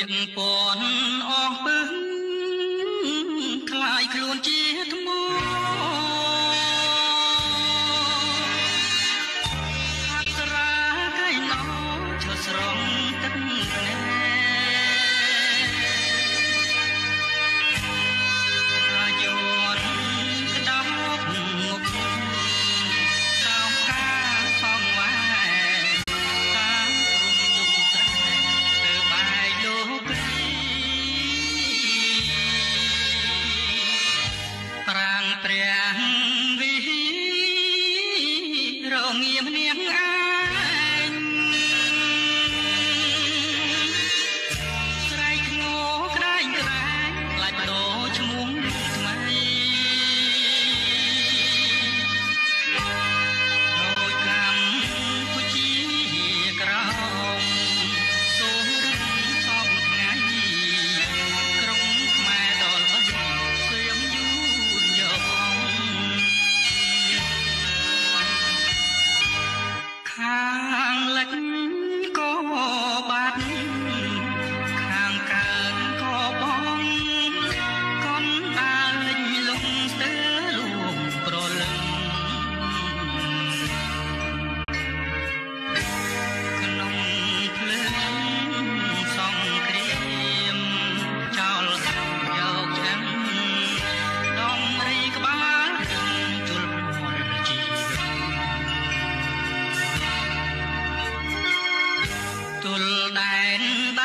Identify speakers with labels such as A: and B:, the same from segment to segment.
A: ជាតិពនអស់ពឹងខ្លាយខ្លួនជាថ្ម يبلغ عن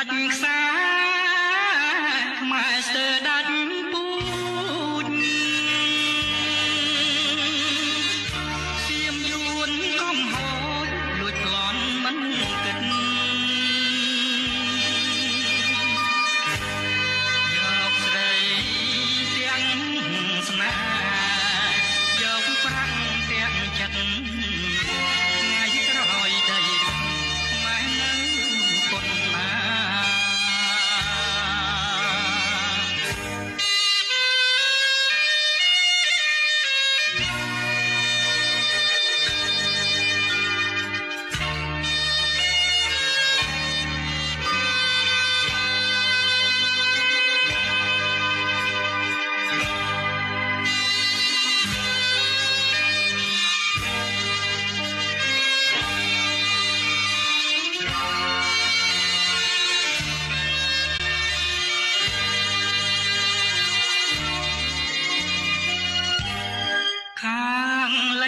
A: ខ្សែម៉ែស្ទើដាច់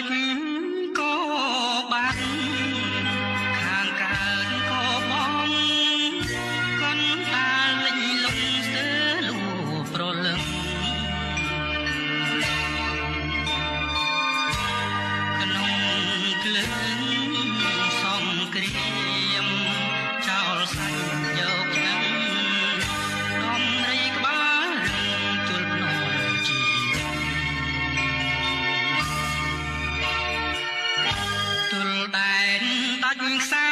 A: ចក៏បាត់ខាងកើតក៏បងកណ្ដាលលេងលំស្ទើលូប្រលឹមក្នុងក្លឹងសំគ្រី ខ្សា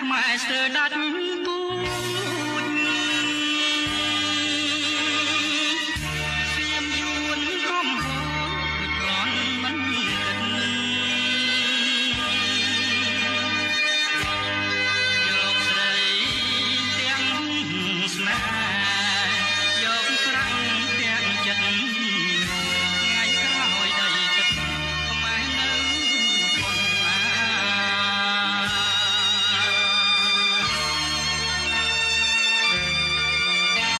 A: ខ្មែរស្ទើរដាច់